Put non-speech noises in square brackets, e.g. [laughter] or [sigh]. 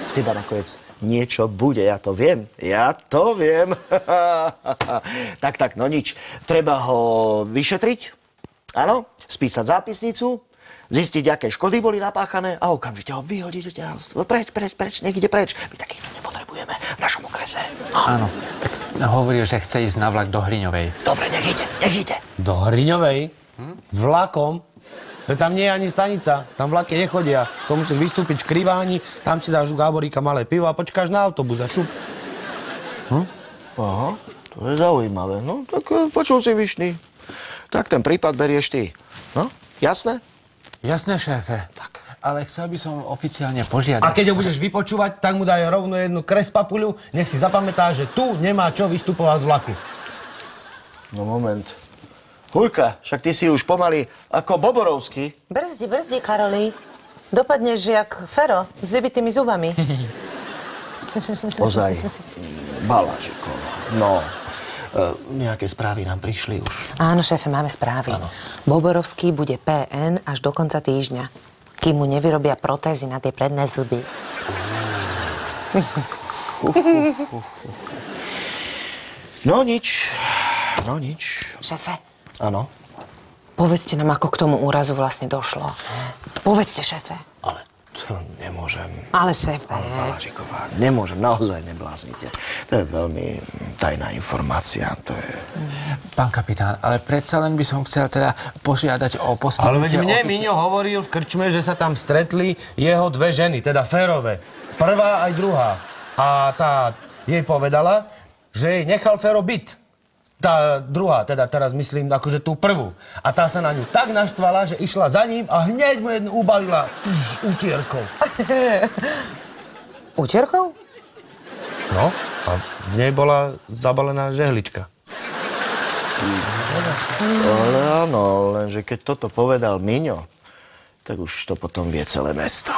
Z teba nakoniec niečo bude, ja to viem. Ja to viem. [laughs] tak, tak, no nič. Treba ho vyšetriť, áno, spísať zápisnicu, zistiť, aké škody boli napáchané a okamžite ho vyhodiť do ťahalstva. Preč, preč, preč, ide preč. My takýchto nepotrebujeme v našom okrese. No, Áno, tak hovoril, že chce ísť na vlak do Hriňovej. dobre, nech ide, nech ide. Do Hriňovej? Vlakom? Tam nie je ani stanica, tam vlaky nechodia. To musíš vystúpiť v Kriváni, tam si dáš u Gáboríka malé pivo a počkáš na autobus a šup. Aha, to je zaujímavé. No, tak e, počul si, Vyšný. Tak ten prípad berieš ty. No, jasné? Jasné, šéfe. Tak. Ale chcel by som oficiálne požiadať... A keď ho budeš vypočúvať, tak mu daj rovno jednu krespapuľu, nech si zapamätá, že tu nemá čo vystupovať z vlaku. No moment. Hurka, však ty si už pomaly ako Boborovský. Brzdi, brzdi, Karoli. Dopadneš jak Fero s vybitými zubami. Ozaj, Balažikova. No, e, nejaké správy nám prišli už. Áno, šéfe, máme správy. Boborovský bude PN až do konca týždňa, kým mu nevyrobia protézy na tie predné zuby. No nič, no nič. Šéfe, Áno, povedzte nám, ako k tomu úrazu vlastne došlo. Povedzte, šéfe. ale to nemôžem. Ale šéfe. Balažiková, nemôžem, naozaj nebláznite. To je veľmi tajná informácia, to je... Pán kapitán, ale predsa len by som chcel teda požiadať o poskytnutie... Ale veď mne ofici- Miňo hovoril v krčme, že sa tam stretli jeho dve ženy, teda Férové. Prvá aj druhá. A tá jej povedala, že jej nechal Fero byt. Tá druhá, teda teraz myslím akože tú prvú. A tá sa na ňu tak naštvala, že išla za ním a hneď mu jednu ubalila tš, utierkou. [laughs] Úterkou? No, a v nej bola zabalená žehlička. Ale áno, lenže keď toto povedal Miňo, tak už to potom vie celé mesto.